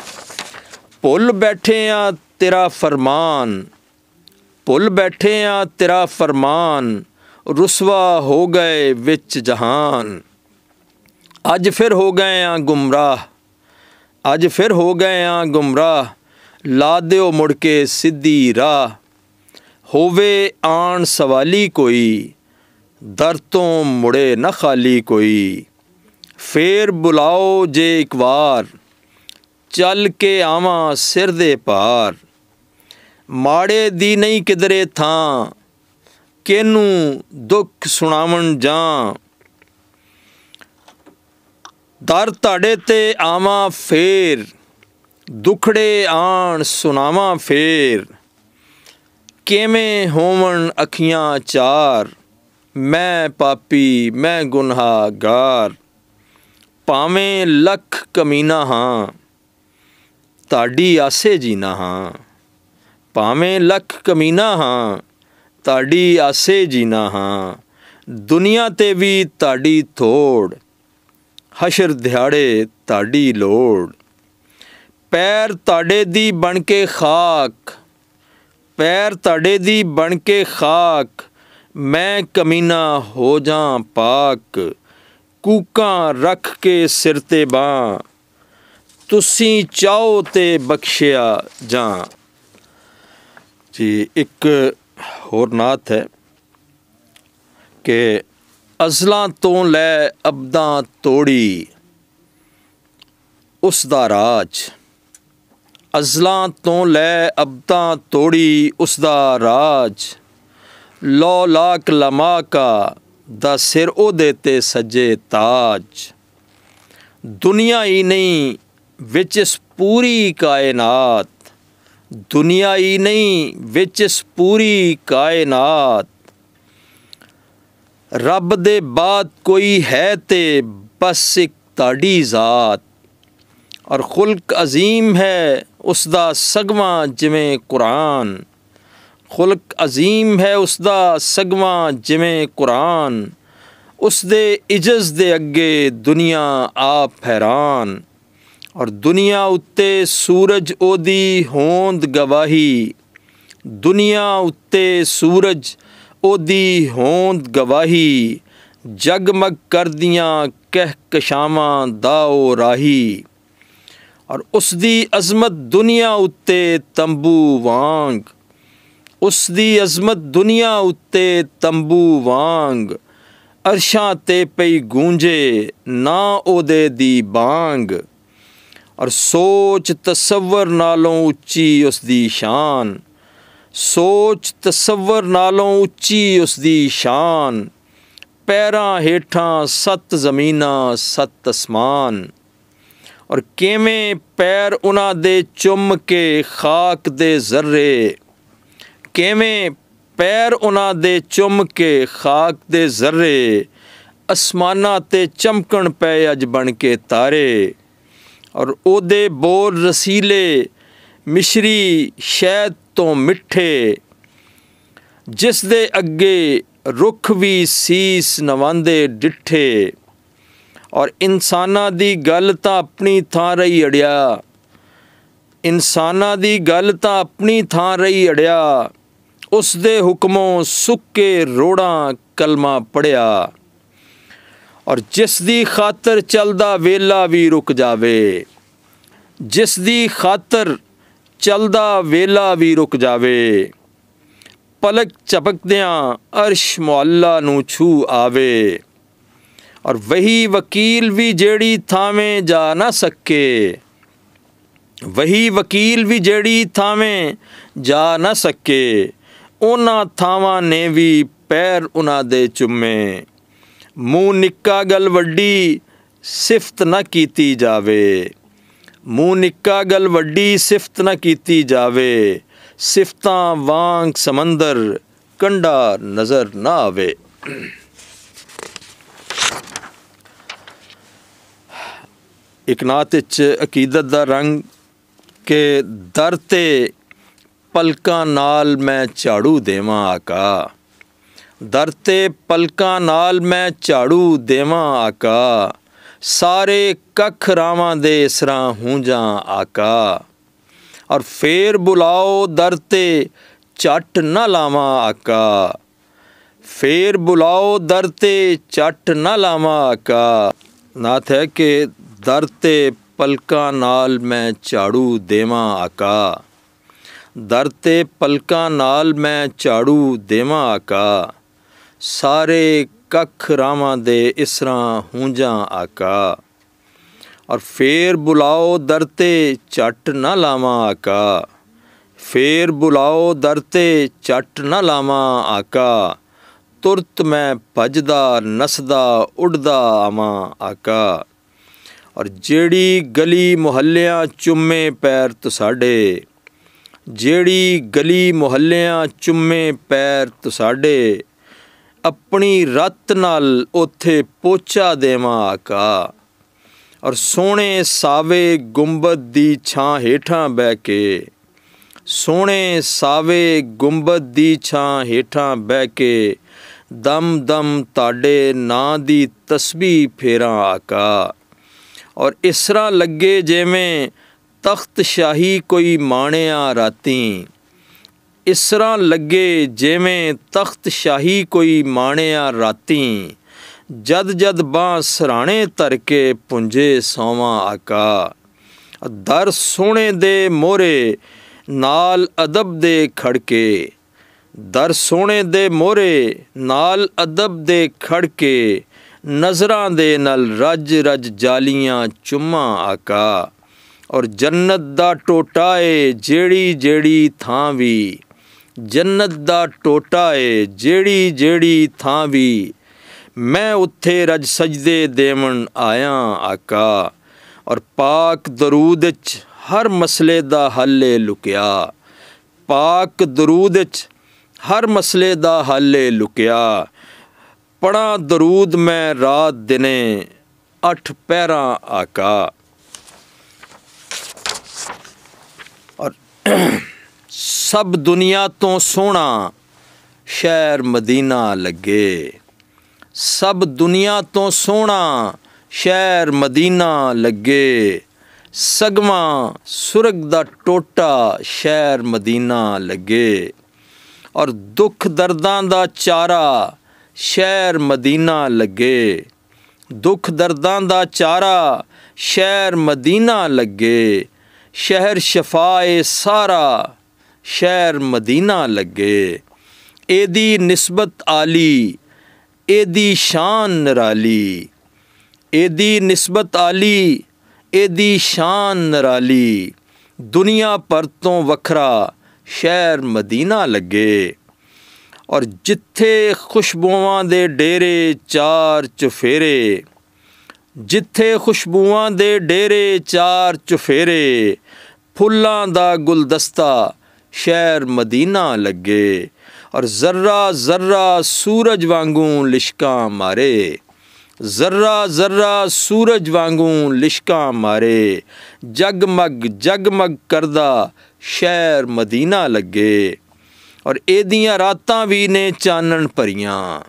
A: ਭੁੱਲ ਬੈਠੇ ਆ ਤੇਰਾ ਫਰਮਾਨ ਭੁੱਲ ਬੈਠੇ ਆ ਤੇਰਾ ਫਰਮਾਨ, ਰੁਸਵਾ ਹੋ ਗਏ ਵਿੱਚ ਜਹਾਨ। ਅੱਜ ਫਿਰ ਹੋ ਗਏ ਆ ਗੁੰਮਰਾਹ, ਅੱਜ ਫਿਰ ਹੋ ਗਏ ਆ ਗੁੰਮਰਾਹ, ਲਾ ਦਿਓ ਮੁੜ ਕੇ ਸਿੱਧੀ ਰਾਹ। ਹੋਵੇ ਆਣ ਸਵਾਲੀ ਕੋਈ, ਦਰ ਤੋਂ ਮੁੜੇ ਨਾ ਖਾਲੀ ਕੋਈ। ਫੇਰ ਬੁਲਾਓ ਜੇ ਇੱਕ ਵਾਰ, ਚੱਲ ਕੇ ਆਵਾਂ ਸਿਰ ਦੇ ਪਾਰ ਮਾੜੇ ਦੀ ਨਹੀਂ ਕਿਧਰੇ ਥਾਂ ਕਿਨੂੰ ਦੁੱਖ ਸੁਣਾਵਣ ਜਾਂ। ਦਰ ਤੁਹਾਡੇ ਤੇ ਆਵਾਂ ਫੇਰ, ਦੁਖੜੇ ਆਣ ਸੁਣਾਵਾਂ ਫੇਰ। ਕਿਵੇਂ ਹੋਵਣ ਅੱਖੀਆਂ ਚਾਰ, ਮੈਂ ਪਾਪੀ, ਮੈਂ ਗੁਨਾਹਗਾਰ। ਭਾਵੇਂ ਲੱਖ ਕਮੀਨਾ ਹਾਂ, ਤੁਹਾਡੀ ਆਸੇ ਜੀਨਾ ਹਾਂ। ਭਾਵੇਂ ਲੱਖ ਕਮੀਨਾ ਹਾਂ, ਤੁਹਾਡੀ ਆਸੇ ਜੀਨਾ ਹਾਂ। ਦੁਨੀਆ ਤੇ ਵੀ ਤੁਹਾਡੀ ਥੋੜ, ਹਸ਼ਰ ਦਿਹਾੜੇ ਤੁਹਾਡੀ ਲੋੜ। ਪੈਰ ਤੁਹਾਡੇ ਦੀ ਬਣ ਕੇ ਖਾਕ, ਪੈਰ ਤੁਹਾਡੇ ਦੀ ਬਣ ਕੇ ਖਾਕ, ਮੈਂ ਕਮੀਨਾ ਹੋ ਜਾਂ ਪਾਕ, ਕੂਕਾਂ ਰੱਖ ਕੇ ਸਿਰ ਤੇ ਬਾਂ ਤੁਸੀਂ ਚਾਹੋ ਤੇ ਬਖਸ਼ਿਆ ਜਾਂ। ਜੀ, ਇੱਕ ਹੋਰ ਨਾਤ ਹੈ ਕਿ ਅਜ਼ਲਾਂ ਤੋਂ ਲੈ ਅਬਦਾਂ ਤੋੜੀ ਉਸ ਦਾ ਰਾਜ। ਅਜ਼ਲਾਂ ਤੋਂ ਲੈ ਅਬਦਾਂ ਤੋੜੀ ਉਸ ਦਾ ਰਾਜ। ਲੋ ਲਾਕ ਲਮਾ ਕਾ, ਦਾ ਸਿਰ ਉਹਦੇ ਤੇ ਸੱਜੇ ਤਾਜ। ਦੁਨੀਆ ਹੀ ਨਹੀਂ, ਵਿੱਚ ਇਸ ਪੂਰੀ ਕਾਇਨਾਤ। ਦੁਨੀਆ ਹੀ ਨਹੀਂ, ਵਿੱਚ ਇਸ ਪੂਰੀ ਕਾਇਨਾਤ। ਰੱਬ ਦੇ ਬਾਅਦ ਕੋਈ ਹੈ ਤੇ ਬਸ ਇੱਕ ਤੁਹਾਡੀ ਜ਼ਾਤ। ਔਰ ਖੁਲਕ ਅਜ਼ੀਮ ਹੈ ਉਸ ਦਾ ਸਗਵਾ ਜਿਵੇਂ ਕੁਰਾਨ। ਖੁਲਕ ਅਜ਼ੀਮ ਹੈ ਉਸ ਦਾ ਸਗਵਾ ਜਿਵੇਂ ਕੁਰਾਨ। ਉਸ ਦੇ ਇਜਜ਼ ਦੇ ਅੱਗੇ ਦੁਨੀਆ ਆਪ ਹੈਰਾਨ। ਔਰ ਦੁਨੀਆ ਉੱਤੇ ਸੂਰਜ ਉਹਦੀ ਹੋਂਦ ਗਵਾਹੀ। ਦੁਨੀਆ ਉੱਤੇ ਸੂਰਜ ਉਹਦੀ ਹੋਂਦ ਗਵਾਹੀ। ਜਗਮਗ ਕਰਦੀਆਂ ਕਹਿ ਕਸ਼ਾਵਾਂ ਦਾ ਉਹ ਰਾਹੀ। ਔਰ ਉਸ ਦੀ ਅਜ਼ਮਤ ਦੁਨੀਆ ਉੱਤੇ ਤੰਬੂ ਵਾਂਗ। ਉਸ ਦੀ ਅਜ਼ਮਤ ਦੁਨੀਆ ਉੱਤੇ ਤੰਬੂ ਵਾਂਗ। ਅਰਸ਼ਾਂ ਤੇ ਪਈ ਗੂੰਜੇ ਨਾ ਉਹਦੇ ਦੀ ਬਾਂਗ। ਔਰ ਸੋਚ ਤਸਵਰ ਨਾਲੋਂ ਉੱਚੀ ਉਸ ਦੀ ਸ਼ਾਨ। ਸੋਚ ਤਸਵਰ ਨਾਲੋਂ ਉੱਚੀ ਉਸ ਦੀ ਸ਼ਾਨ। ਪੈਰਾਂ ਹੇਠਾਂ ਸੱਤ ਜ਼ਮੀਨਾਂ, ਸੱਤ ਅਸਮਾਨ। ਔਰ ਕਿਵੇਂ ਪੈਰ ਉਹਨਾਂ ਦੇ ਚੁੰਮ ਕੇ ਖਾਕ ਦੇ ਜ਼ਰਰੇ। ਕਿਵੇਂ ਪੈਰ ਉਹਨਾਂ ਦੇ ਚੁੰਮ ਕੇ ਖਾਕ ਦੇ ਜ਼ਰਰੇ। ਅਸਮਾਨਾਂ ਤੇ ਚਮਕਣ ਪਏ ਅੱਜ ਬਣ ਕੇ ਤਾਰੇ। ਔਰ ਉਹਦੇ ਬੋਲ ਰਸੀਲੇ ਮਿਸ਼ਰੀ ਸ਼ਹਿਦ ਤੋਂ ਮਿੱਠੇ, ਜਿਸ ਦੇ ਅੱਗੇ ਰੁੱਖ ਵੀ ਸੀਸ ਨਵਾਂਦੇ ਡਿੱਠੇ। ਔਰ ਇਨਸਾਨਾਂ ਦੀ ਗੱਲ ਤਾਂ ਆਪਣੀ ਥਾਂ ਰਹੀ ਅੜਿਆ। ਇਨਸਾਨਾਂ ਦੀ ਗੱਲ ਤਾਂ ਆਪਣੀ ਥਾਂ ਰਹੀ ਅੜਿਆ। ਉਸ ਦੇ ਹੁਕਮੋਂ ਸੁੱਕੇ ਰੋੜਾਂ ਕਲਮਾ ਪੜਿਆ। ਔਰ ਜਿਸ ਦੀ ਖਾਤਰ ਚੱਲਦਾ ਵੇਲਾ ਵੀ ਰੁਕ ਜਾਵੇ, ਜਿਸ ਦੀ ਖਾਤਰ ਚੱਲਦਾ ਵੇਲਾ ਵੀ ਰੁਕ ਜਾਵੇ, ਪਲਕ ਚਪਕਦਿਆਂ ਅਰਸ਼ ਮੁਅੱਲਾ ਨੂੰ ਛੂ ਆਵੇ, ਔਰ ਵਹੀ ਵਕੀਲ ਵੀ ਜਿਹੜੀ ਥਾਵੇਂ ਜਾ ਨਾ ਸਕੇ, ਵਹੀ ਵਕੀਲ ਵੀ ਜਿਹੜੀ ਥਾਵੇਂ ਜਾ ਨਾ ਸਕੇ, ਉਹਨਾਂ ਥਾਵਾਂ ਨੇ ਵੀ ਪੈਰ ਉਹਨਾਂ ਦੇ ਚੁੰਮੇ। ਮੂੰਹ ਨਿੱਕਾ ਗੱਲ ਵੱਡੀ ਸਿਫਤ ਨਾ ਕੀਤੀ ਜਾਵੇ। ਮੂੰਹ ਨਿੱਕਾ ਗੱਲ ਵੱਡੀ ਸਿਫਤ ਨਾ ਕੀਤੀ ਜਾਵੇ। ਸਿਫਤਾਂ ਵਾਂਗ ਸਮੁੰਦਰ ਕੰਡਾ ਨਜ਼ਰ ਨਾ ਆਵੇ। ਇੱਕ ਨਾਤ ਵਿੱਚ ਅਕੀਦਤ ਦਾ ਰੰਗ ਕਿ ਦਰ ਤੇ ਪਲਕਾਂ ਨਾਲ ਮੈਂ ਝਾੜੂ ਦੇਵਾਂ ਆਕਾ। ਦਰ ਤੇ ਪਲਕਾਂ ਨਾਲ ਮੈਂ ਝਾੜੂ ਦੇਵਾਂ ਆਕਾ। ਸਾਰੇ ਕੱਖ ਰਾਵਾਂ ਦੇ ਇਸਰਾ ਹੂੰਜਾਂ ਆਕਾ। ਔਰ ਫੇਰ ਬੁਲਾਓ ਦਰ ਤੇ ਝੱਟ ਨਾ ਲਾਵਾਂ ਆਕਾ। ਫੇਰ ਬੁਲਾਓ ਦਰ ਤੇ ਝੱਟ ਨਾ ਲਾਵਾਂ ਆਕਾ। ਨਾਥ ਹੈ ਕਿ ਦਰ ਤੇ ਪਲਕਾਂ ਨਾਲ ਮੈਂ ਝਾੜੂ ਦੇਵਾਂ ਆਕਾ। ਦਰ ਤੇ ਪਲਕਾਂ ਨਾਲ ਮੈਂ ਝਾੜੂ ਦੇਵਾਂ ਆਕਾ। ਸਾਰੇ ਕੱਖ ਰਾਵਾਂ ਦੇ ਇਸਰਾ ਹੂੰਜਾਂ ਆਕਾ। ਔਰ ਫੇਰ ਬੁਲਾਓ ਦਰ ਤੇ ਝੱਟ ਨਾ ਲਾਵਾਂ ਆਕਾ। ਫੇਰ ਬੁਲਾਓ ਦਰ ਤੇ ਝੱਟ ਨਾ ਲਾਵਾਂ ਆਕਾ। ਤੁਰਤ ਮੈਂ ਭਜਦਾ, ਨਸਦਾ, ਉੱਡਦਾ ਆਵਾਂ ਆਕਾ। ਔਰ ਜਿਹੜੀ ਗਲੀ ਮੁਹੱਲਿਆਂ ਚੁੰਮੇ ਪੈਰ ਤੁਸਾਡੇ, ਜਿਹੜੀ ਗਲੀ ਮੁਹੱਲਿਆਂ ਚੁੰਮੇ ਪੈਰ ਤੁਸਾਡੇ ਆਪਣੀ ਰਤ ਨਾਲ ਉਥੇ ਪੋਚਾ ਦੇਵਾਂ ਆਕਾ। ਔਰ ਸੋਹਣੇ ਸਾਵੇ ਗੁੰਬਦ ਦੀ ਛਾਂ ਹੇਠਾਂ ਬਹਿ ਕੇ, ਸੋਹਣੇ ਸਾਵੇ ਗੁੰਬਦ ਦੀ ਛਾਂ ਹੇਠਾਂ ਬਹਿ ਕੇ ਦਮ ਦਮ ਤੁਹਾਡੇ ਨਾਂ ਦੀ ਤਸਬੀਹ ਫੇਰਾਂ ਆਕਾ। ਔਰ ਇਸ ਤਰ੍ਹਾਂ ਲੱਗੇ ਜਿਵੇਂ ਤਖਤ ਸ਼ਾਹੀ ਕੋਈ ਮਾਣਿਆ ਰਾਤੀ। ਇਸ ਤਰ੍ਹਾਂ ਲੱਗੇ ਜਿਵੇਂ ਤਖਤ ਸ਼ਾਹੀ ਕੋਈ ਮਾਣਿਆ ਰਾਤੀ। ਜਦ ਜਦ ਬਾਹ ਸਰਾਣੇ ਧਰ ਕੇ ਪੁੰਜੇ ਸੋਵਾਂ ਆਕਾ। ਦਰ ਸੋਹਣੇ ਦੇ ਮੋਰੇ ਨਾਲ ਅਦਬ ਦੇ ਖੜਕੇ। ਦਰ ਸੋਹਣੇ ਦੇ ਮੋਰੇ ਨਾਲ ਅਦਬ ਦੇ ਖੜਕੇ। ਨਜ਼ਰਾਂ ਦੇ ਨਾਲ ਰੱਜ ਰੱਜ ਜਾਲੀਆਂ ਚੁੰਮਾ ਆਕਾ। ਔਰ ਜੰਨਤ ਦਾ ਟੋਟਾ ਏ, ਜਿਹੜੀ ਜਿਹੜੀ ਥਾਂ ਵੀ। ਜੰਨਤ ਦਾ ਟੋਟਾ ਏ, ਜਿਹੜੀ ਜਿਹੜੀ ਥਾਂ ਵੀ। ਮੈਂ ਉੱਥੇ ਰਜ ਸਜਦੇ ਦੇਵਣ ਆਇਆ ਆਕਾ, ਔਰ ਪਾਕ ਦਰੂਦ ਵਿੱਚ ਹਰ ਮਸਲੇ ਦਾ ਹੱਲ ਏ ਲੁਕਿਆ। ਪਾਕ ਦਰੂਦ ਵਿੱਚ ਹਰ ਮਸਲੇ ਦਾ ਹੱਲ ਏ ਲੁਕਿਆ। ਪੜਾ ਦਰੂਦ ਮੈਂ ਰਾਤ ਦਿਨੇ, ਅੱਠ ਪਹਿਰਾਂ ਆਕਾ। ਔਰ ਸਭ ਦੁਨੀਆ ਤੋਂ ਸੋਹਣਾ ਸ਼ਹਿਰ ਮਦੀਨਾ ਲੱਗੇ। ਸਭ ਦੁਨੀਆ ਤੋਂ ਸੋਹਣਾ ਸ਼ਹਿਰ ਮਦੀਨਾ ਲੱਗੇ। ਸਗਵਾ ਸੁਰਗ ਦਾ ਟੋਟਾ ਸ਼ਹਿਰ ਮਦੀਨਾ ਲੱਗੇ। ਔਰ ਦੁੱਖ ਦਰਦਾਂ ਦਾ ਚਾਰਾ ਸ਼ਹਿਰ ਮਦੀਨਾ ਲੱਗੇ। ਦੁੱਖ ਦਰਦਾਂ ਦਾ ਚਾਰਾ ਸ਼ਹਿਰ ਮਦੀਨਾ ਲੱਗੇ। ਸ਼ਹਿਰ ਸ਼ਫਾਏ ਸਾਰਾ ਸ਼ਹਿਰ ਮਦੀਨਾ ਲੱਗੇ। ਇਹਦੀ ਨਿਸਬਤ ਆਲੀ, ਇਹਦੀ ਸ਼ਾਨ ਨਰਾਲੀ। ਇਹਦੀ ਨਿਸਬਤ ਆਲੀ, ਇਹਦੀ ਸ਼ਾਨ ਨਰਾਲੀ। ਦੁਨੀਆ ਪਰ ਤੋਂ ਵੱਖਰਾ ਸ਼ਹਿਰ ਮਦੀਨਾ ਲੱਗੇ। ਔਰ ਜਿੱਥੇ ਖੁਸ਼ਬੂਆਂ ਦੇ ਡੇਰੇ ਚਾਰ ਚੁਫੇਰੇ, ਜਿੱਥੇ ਖੁਸ਼ਬੂਆਂ ਦੇ ਡੇਰੇ ਚਾਰ ਚੁਫੇਰੇ, ਫੁੱਲਾਂ ਦਾ ਗੁਲਦਸਤਾ ਸ਼ਹਿਰ ਮਦੀਨਾ ਲੱਗੇ ਔਰ ਜ਼ਰਾ ਜ਼ਰਾ ਸੂਰਜ ਵਾਂਗੂ ਲਿਸ਼ਕਾਂ ਮਾਰੇ। ਜ਼ਰਾ ਜ਼ਰਾ ਸੂਰਜ ਵਾਂਗੂ ਲਿਸ਼ਕਾਂ ਮਾਰੇ। ਜਗਮਗ ਜਗਮਗ ਕਰਦਾ ਸ਼ਹਿਰ ਮਦੀਨਾ ਲੱਗੇ। ਔਰ ਇਹਦੀਆਂ ਰਾਤਾਂ ਵੀ ਨੇ ਚਾਨਣ ਭਰੀਆਂ।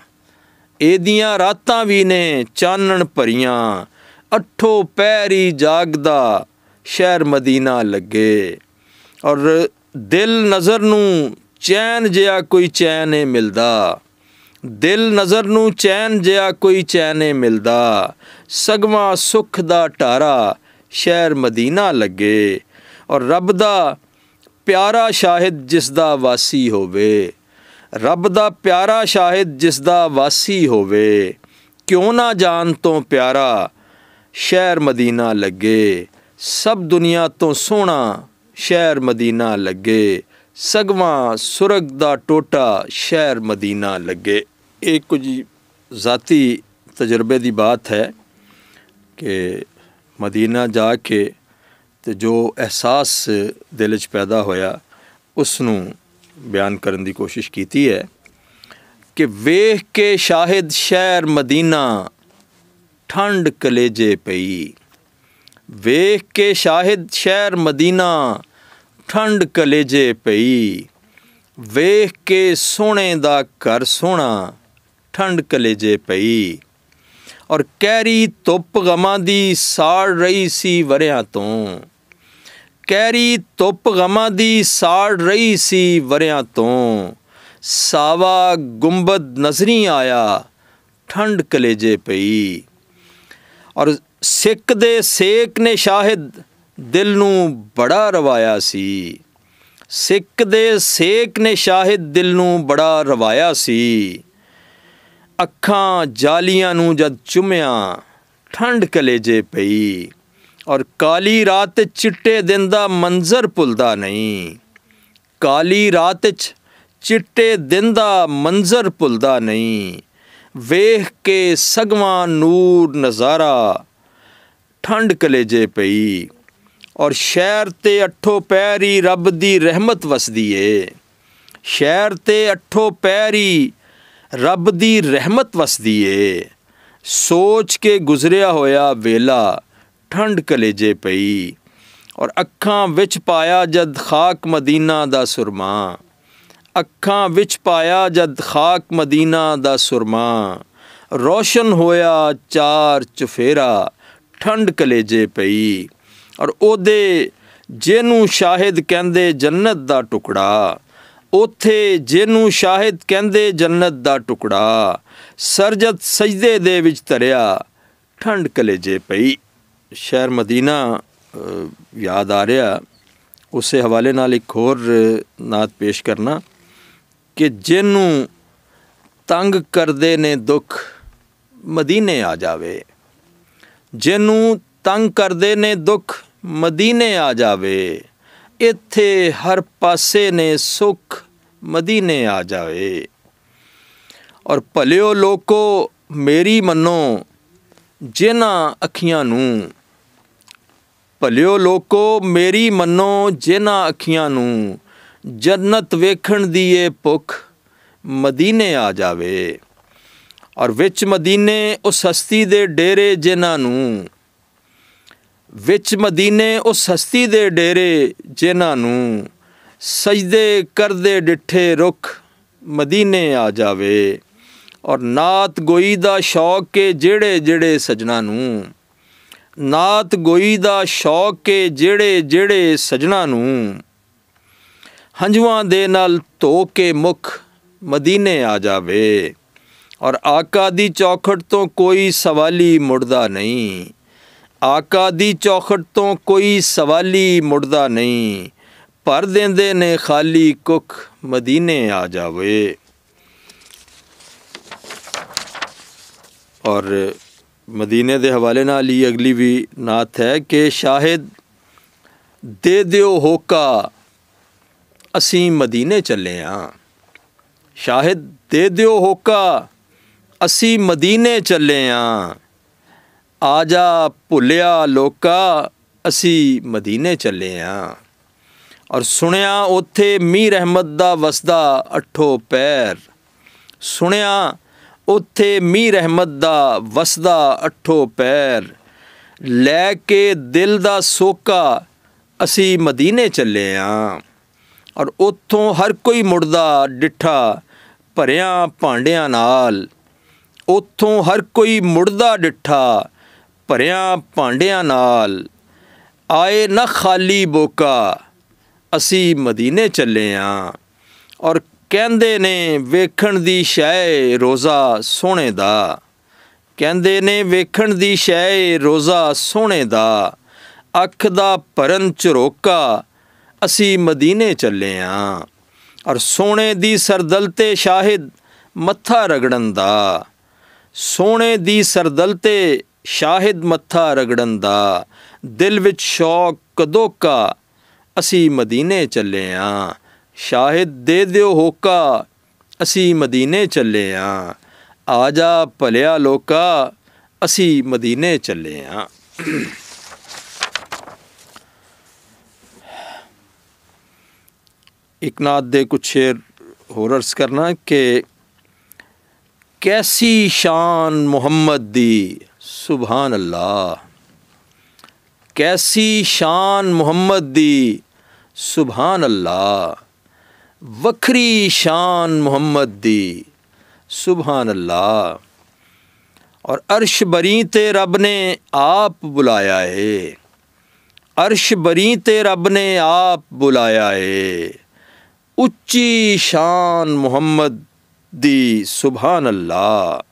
A: ਇਹਦੀਆਂ ਰਾਤਾਂ ਵੀ ਨੇ ਚਾਨਣ ਭਰੀਆਂ। ਅਠੋ ਪੈਰੀ ਜਾਗਦਾ ਸ਼ਹਿਰ ਮਦੀਨਾ ਲੱਗੇ। ਔਰ ਦਿਲ ਨਜ਼ਰ ਨੂੰ ਚੈਨ ਜਿਆ ਕੋਈ ਚੈਨ ਏ ਮਿਲਦਾ। ਦਿਲ ਨਜ਼ਰ ਨੂੰ ਚੈਨ ਜਿਆ ਕੋਈ ਚੈਨ ਏ ਮਿਲਦਾ। ਸਗਵਾ ਸੁਖ ਦਾ ਟਾਰਾ ਸ਼ਹਿਰ ਮਦੀਨਾ ਲੱਗੇ। ਔਰ ਰੱਬ ਦਾ ਪਿਆਰਾ ਸ਼ਾਹਿਦ ਜਿਸ ਦਾ ਵਾਸੀ ਹੋਵੇ। ਰੱਬ ਦਾ ਪਿਆਰਾ ਸ਼ਾਹਿਦ ਜਿਸ ਦਾ ਵਾਸੀ ਹੋਵੇ। ਕਿਉਂ ਨਾ ਜਾਣ ਤੋਂ ਪਿਆਰਾ ਸ਼ਹਿਰ ਮਦੀਨਾ ਲੱਗੇ। ਸਭ ਦੁਨੀਆ ਤੋਂ ਸੋਹਣਾ ਸ਼ਹਿਰ ਮਦੀਨਾ ਲੱਗੇ। ਸਗਵਾ ਸੁਰਗ ਦਾ ਟੋਟਾ ਸ਼ਹਿਰ ਮਦੀਨਾ ਲੱਗੇ। ਇਹ ਕੁਝ ਜ਼ਾਤੀ ਤਜਰਬੇ ਦੀ ਬਾਤ ਹੈ ਕਿ ਮਦੀਨਾ ਜਾ ਕੇ ਤੇ ਜੋ ਅਹਿਸਾਸ ਦਿਲ ਵਿੱਚ ਪੈਦਾ ਹੋਇਆ ਉਸ ਨੂੰ ਬਿਆਨ ਕਰਨ ਦੀ ਕੋਸ਼ਿਸ਼ ਕੀਤੀ ਹੈ ਕਿ ਵੇਖ ਕੇ ਸ਼ਾਹਿਦ ਸ਼ਹਿਰ ਮਦੀਨਾ ਠੰਡ ਕਲੇਜੇ ਪਈ। ਵੇਖ ਕੇ ਸ਼ਾਹਿਦ ਸ਼ਹਿਰ ਮਦੀਨਾ ਠੰਡ ਕਲੇਜੇ ਪਈ। ਵੇਖ ਕੇ ਸੋਹਣੇ ਦਾ ਘਰ ਸੋਹਣਾ, ਠੰਡ ਕਲੇਜੇ ਪਈ। ਔਰ ਕਹਿਰੀ ਧੁੱਪ ਗਮਾਂ ਦੀ ਸਾੜ ਰਹੀ ਸੀ ਵਰਿਆਂ ਤੋਂ। ਕਹਿਰੀ ਧੁੱਪ ਗਮਾਂ ਦੀ ਸਾੜ ਰਹੀ ਸੀ ਵਰਿਆਂ ਤੋਂ। ਸਾਵਾ ਗੁੰਬਦ ਨਜ਼ਰੀ ਆਇਆ, ਠੰਡ ਕਲੇਜੇ ਪਈ। ਔਰ ਸਿੱਖ ਦੇ ਸੇਕ ਨੇ ਸ਼ਾਹਿਦ ਦਿਲ ਨੂੰ ਬੜਾ ਰਵਾਇਆ ਸੀ। ਸਿੱਖ ਦੇ ਸੇਕ ਨੇ ਸ਼ਾਹਿਦ ਦਿਲ ਨੂੰ ਬੜਾ ਰਵਾਇਆ ਸੀ। ਅੱਖਾਂ ਜਾਲੀਆਂ ਨੂੰ ਜਦ ਚੁੰਮਿਆ ਠੰਡ ਕਲੇਜੇ ਪਈ ਔਰ ਕਾਲੀ ਰਾਤ ਚਿੱਟੇ ਦਿਨ ਦਾ ਮੰਜ਼ਰ ਭੁੱਲਦਾ ਨਹੀਂ। ਕਾਲੀ ਰਾਤ ਚ ਚਿੱਟੇ ਦਿਨ ਦਾ ਮੰਜ਼ਰ ਭੁੱਲਦਾ ਨਹੀਂ। ਵੇਖ ਕੇ ਸਗਵਾ ਨੂਰ ਨਜ਼ਾਰਾ ਠੰਡ ਕਲੇਜੇ ਪਈ। ਔਰ ਸ਼ਹਿਰ ਤੇ ਅੱਠੋ ਪੈਰੀ ਰੱਬ ਦੀ ਰਹਿਮਤ ਵਸਦੀ ਏ। ਸ਼ਹਿਰ ਤੇ ਅੱਠੋ ਪੈਰੀ ਰੱਬ ਦੀ ਰਹਿਮਤ ਵਸਦੀ ਏ। ਸੋਚ ਕੇ ਗੁਜ਼ਰਿਆ ਹੋਇਆ ਵੇਲਾ ਠੰਡ ਕਲੇਜੇ ਪਈ ਔਰ ਅੱਖਾਂ ਵਿੱਚ ਪਾਇਆ ਜਦ ਖਾਕ ਮਦੀਨਾ ਦਾ ਸੁਰਮਾ। ਅੱਖਾਂ ਵਿੱਚ ਪਾਇਆ ਜਦ ਖਾਕ ਮਦੀਨਾ ਦਾ ਸੁਰਮਾ। ਰੋਸ਼ਨ ਹੋਇਆ ਚਾਰ ਚਫੇਰਾ ਠੰਡ ਕਲੇਜੇ ਪਈ। ਔਰ ਉਹਦੇ ਜਿਹਨੂੰ ਸ਼ਾਹਿਦ ਕਹਿੰਦੇ ਜੰਨਤ ਦਾ ਟੁਕੜਾ, ਉਥੇ ਜਿਹਨੂੰ ਸ਼ਾਹਿਦ ਕਹਿੰਦੇ ਜੰਨਤ ਦਾ ਟੁਕੜਾ, ਸਰਜਤ ਸਜਦੇ ਦੇ ਵਿੱਚ ਧਰਿਆ, ਠੰਡ ਕਲੇਜੇ ਪਈ। ਸ਼ਹਿਰ ਮਦੀਨਾ ਯਾਦ ਆ ਰਿਹਾ। ਉਸੇ ਹਵਾਲੇ ਨਾਲ ਇੱਕ ਹੋਰ ਨਾਤ ਪੇਸ਼ ਕਰਨਾ ਕਿ ਜਿਹਨੂੰ ਤੰਗ ਕਰਦੇ ਨੇ ਦੁੱਖ, ਮਦੀਨੇ ਆ ਜਾਵੇ। ਜਿਹਨੂੰ ਤੰਗ ਕਰਦੇ ਨੇ ਦੁੱਖ ਮਦੀਨੇ ਆ ਜਾਵੇ। ਇੱਥੇ ਹਰ ਪਾਸੇ ਨੇ ਸੁਖ, ਮਦੀਨੇ ਆ ਜਾਵੇ। ਔਰ ਭਲਿਓ ਲੋਕੋ, ਮੇਰੀ ਮੰਨੋ, ਜਿਨ੍ਹਾਂ ਅੱਖੀਆਂ ਨੂੰ। ਭਲਿਓ ਲੋਕੋ, ਮੇਰੀ ਮੰਨੋ, ਜਿਨ੍ਹਾਂ ਅੱਖੀਆਂ ਨੂੰ। ਜੰਨਤ ਵੇਖਣ ਦੀ ਏ ਭੁੱਖ, ਮਦੀਨੇ ਆ ਜਾਵੇ। ਔਰ ਵਿੱਚ ਮਦੀਨੇ ਉਸ ਹਸਤੀ ਦੇ ਡੇਰੇ ਜਿਨ੍ਹਾਂ ਨੂੰ। ਵਿੱਚ ਮਦੀਨੇ ਉਹ ਸਸਤੀ ਦੇ ਡੇਰੇ ਜਿਨ੍ਹਾਂ ਨੂੰ ਸਜਦੇ ਕਰਦੇ ਡਿੱਠੇ ਰੁੱਖ ਮਦੀਨੇ ਆ ਜਾਵੇ। ਔਰ ਨਾਤ ਗੋਈ ਦਾ ਸ਼ੌਕ ਕੇ ਜਿਹੜੇ ਜਿਹੜੇ ਸਜਣਾ ਨੂੰ, ਨਾਤ ਗੋਈ ਦਾ ਸ਼ੌਕ ਕੇ ਜਿਹੜੇ ਜਿਹੜੇ ਸਜਣਾ ਨੂੰ, ਹੰਝੂਆਂ ਦੇ ਨਾਲ ਧੋ ਕੇ ਮੁਖ ਮਦੀਨੇ ਆ ਜਾਵੇ। ਔਰ ਆਕਾ ਦੀ ਚੌਖਟ ਤੋਂ ਕੋਈ ਸਵਾਲੀ ਮੁੜਦਾ ਨਹੀਂ। ਆਕਾ ਦੀ ਚੌਖਟ ਤੋਂ ਕੋਈ ਸਵਾਲੀ ਮੁੜਦਾ ਨਹੀਂ। ਭਰ ਦਿੰਦੇ ਨੇ ਖਾਲੀ ਕੁੱਖ, ਮਦੀਨੇ ਆ ਜਾਵੇ। ਔਰ ਮਦੀਨੇ ਦੇ ਹਵਾਲੇ ਨਾਲ ਹੀ ਅਗਲੀ ਵੀ ਨਾਤ ਹੈ ਕਿ ਸ਼ਾਹਿਦ, ਦੇ ਦਿਓ ਹੋਕਾ, ਅਸੀਂ ਮਦੀਨੇ ਚੱਲੇ ਆਂ। ਸ਼ਾਹਿਦ, ਦੇ ਦਿਓ ਹੋਕਾ, ਅਸੀਂ ਮਦੀਨੇ ਚੱਲੇ ਆਂ। ਆ ਜਾ ਭੁੱਲਿਆ ਲੋਕਾ, ਅਸੀਂ ਮਦੀਨੇ ਚੱਲੇ ਆਂ। ਔਰ ਸੁਣਿਆ ਉੱਥੇ ਮੀਰ ਰਹਿਮਤ ਦਾ ਵਸਦਾ ਅਠੋ ਪੈਰ। ਸੁਣਿਆ ਉੱਥੇ ਮੀਰ ਰਹਿਮਤ ਦਾ ਵਸਦਾ ਅਠੋ ਪੈਰ। ਲੈ ਕੇ ਦਿਲ ਦਾ ਸੋਕਾ, ਅਸੀਂ ਮਦੀਨੇ ਚੱਲੇ ਆਂ। ਔਰ ਉੱਥੋਂ ਹਰ ਕੋਈ ਮੁੜਦਾ ਡਿੱਠਾ, ਭਰਿਆ ਭਾਂਡਿਆਂ ਨਾਲ। ਉੱਥੋਂ ਹਰ ਕੋਈ ਮੁੜਦਾ ਡਿੱਠਾ ਭਰਿਆਂ ਭਾਂਡਿਆਂ ਨਾਲ, ਆਏ ਨਾ ਖਾਲੀ ਬੋਕਾ, ਅਸੀਂ ਮਦੀਨੇ ਚੱਲੇ ਆਂ। ਔਰ ਕਹਿੰਦੇ ਨੇ, ਵੇਖਣ ਦੀ ਸ਼ੈ ਰੋਜ਼ਾ ਸੋਹਣੇ ਦਾ। ਕਹਿੰਦੇ ਨੇ, ਵੇਖਣ ਦੀ ਸ਼ੈ ਰੋਜ਼ਾ ਸੋਹਣੇ ਦਾ। ਅੱਖ ਦਾ ਭਰਨ ਝਰੋਕਾ, ਅਸੀਂ ਮਦੀਨੇ ਚੱਲੇ ਆਂ। ਔਰ ਸੋਹਣੇ ਦੀ ਸਰਦਲ ਤੇ ਸ਼ਾਹਿਦ ਮੱਥਾ ਰਗੜਨ ਦਾ। ਸੋਹਣੇ ਦੀ ਸਰਦਲ ਤੇ ਸ਼ਾਹਿਦ ਮੱਥਾ ਰਗੜਨ ਦਾ ਦਿਲ ਵਿੱਚ ਸ਼ੌਕ ਕਦੋਕਾ ਅਸੀਂ ਮਦੀਨੇ ਚੱਲੇ ਆਂ। ਸ਼ਾਹਿਦ ਦੇ ਦਿਓ ਹੋਕਾ, ਅਸੀਂ ਮਦੀਨੇ ਚੱਲੇ ਆਂ। ਆ ਜਾ ਭਲਿਆ ਲੋਕਾ, ਅਸੀਂ ਮਦੀਨੇ ਚੱਲੇ ਆਂ। ਇਕਨਾਤ ਦੇ ਕੁਛ ਸ਼ੇਰ ਹੋਰ ਅਰਜ਼ ਕਰਨਾ ਕਿ ਕੈਸੀ ਸ਼ਾਨ ਮੁਹੰਮਦ ਦੀ ਸੁਭਾਨ ਅੱਲਾਹ ਕੈਸੀ ਸ਼ਾਨ ਮੁਹੰਮਦ ਦੀ ਸੁਭਾਨ ਅੱਲਾਹ ਵੱਖਰੀ ਸ਼ਾਨ ਮੁਹੰਮਦ ਦੀ ਸੁਭਾਨ ਅੱਲਾਹ ਔਰ ਅਰਸ਼ ਬਰੀ ਤੇ ਰੱਬ ਨੇ ਆਪ ਬੁਲਾਇਆ ਏ ਅਰਸ਼ ਬਰੀ ਤੇ ਰੱਬ ਨੇ ਆਪ ਬੁਲਾਇਆ ਏ ਉੱਚੀ ਸ਼ਾਨ ਮੁਹੰਮਦ ਦੀ ਸੁਭਾਨ ਅੱਲਾਹ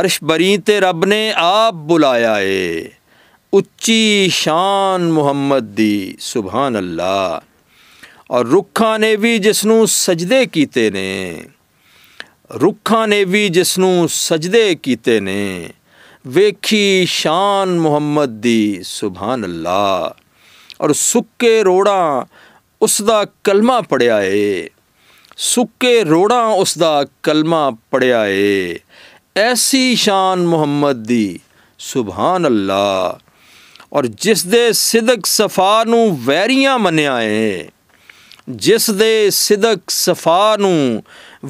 A: ਅਰਸ਼ ਬਰੀ ਤੇ ਰੱਬ ਨੇ ਆਪ ਬੁਲਾਇਆ ਏ। ਉੱਚੀ ਸ਼ਾਨ ਮੁਹੰਮਦ ਦੀ ਸੁਭਾਨ ਅੱਲਾਹ ਔਰ ਰੁੱਖਾਂ ਨੇ ਵੀ ਜਿਸ ਨੂੰ ਸਜਦੇ ਕੀਤੇ ਨੇ। ਰੁੱਖਾਂ ਨੇ ਵੀ ਜਿਸ ਨੂੰ ਸਜਦੇ ਕੀਤੇ ਨੇ। ਵੇਖੀ ਸ਼ਾਨ ਮੁਹੰਮਦ ਦੀ ਸੁਭਾਨ ਅੱਲਾਹ ਔਰ ਸੁੱਕੇ ਰੋੜਾਂ ਉਸ ਦਾ ਕਲਮਾ ਪੜਿਆ ਏ। ਸੁੱਕੇ ਰੋੜਾਂ ਉਸ ਦਾ ਕਲਮਾ ਪੜਿਆ ਏ। ਐਸੀ ਸ਼ਾਨ ਮੁਹੰਮਦ ਦੀ ਸੁਭਾਨ ਅੱਲਾਹ ਔਰ ਜਿਸ ਦੇ ਸਿਦਕ ਸਫਾ ਨੂੰ ਵੈਰੀਆਂ ਮੰਨਿਆ ਏ ਜਿਸ ਦੇ ਸਿਦਕ ਸਫਾ ਨੂੰ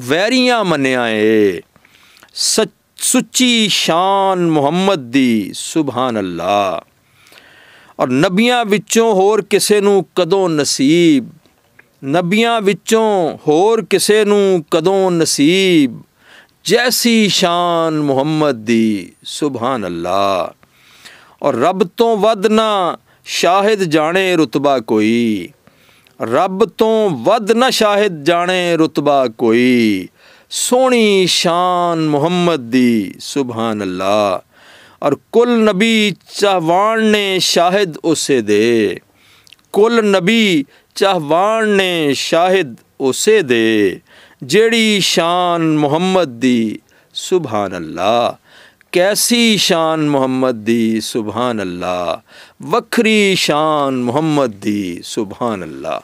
A: ਵੈਰੀਆਂ ਮੰਨਿਆ ਏ ਸੁੱਚੀ ਸ਼ਾਨ ਮੁਹੰਮਦ ਦੀ ਸੁਭਾਨ ਅੱਲਾਹ ਔਰ ਨਬੀਆਂ ਵਿੱਚੋਂ ਹੋਰ ਕਿਸੇ ਨੂੰ ਕਦੋਂ ਨਸੀਬ ਨਬੀਆਂ ਵਿੱਚੋਂ ਹੋਰ ਕਿਸੇ ਨੂੰ ਕਦੋਂ ਨਸੀਬ ਜੈਸੀ ਸ਼ਾਨ ਮੁਹੰਮਦ ਦੀ ਸੁਭਾਨ ਅੱਲਾ ਔਰ ਰੱਬ ਤੋਂ ਵੱਧ ਨਾ ਸ਼ਾਹਿਦ ਜਾਣੇ ਰਤਬਾ ਕੋਈ। ਰੱਬ ਤੋਂ ਵੱਧ ਨਾ ਸ਼ਾਹਿਦ ਜਾਣੇ ਰਤਬਾ ਕੋਈ। ਸੋਹਣੀ ਸ਼ਾਨ ਮੁਹੰਮਦ ਦੀ ਸੁਭਾਨ ਅੱਲਾ ਔਰ ਕੁੱਲ ਨਬੀ ਚਾਹਵਾਨ ਨੇ ਸ਼ਾਹਿਦ ਉਸੇ ਦੇ। ਕੁੱਲ ਨਬੀ ਚਾਹਵਾਨ ਨੇ ਸ਼ਾਹਿਦ ਉਸੇ ਦੇ। ਜਿਹੜੀ ਸ਼ਾਨ ਮੁਹੰਮਦ ਦੀ ਸੁਭਾਨ ਅੱਲਾਹ ਕੈਸੀ ਸ਼ਾਨ ਮੁਹੰਮਦ ਦੀ ਸੁਭਾਨ ਅੱਲਾਹ ਵੱਖਰੀ ਸ਼ਾਨ ਮੁਹੰਮਦ ਦੀ ਸੁਭਾਨ ਅੱਲਾਹ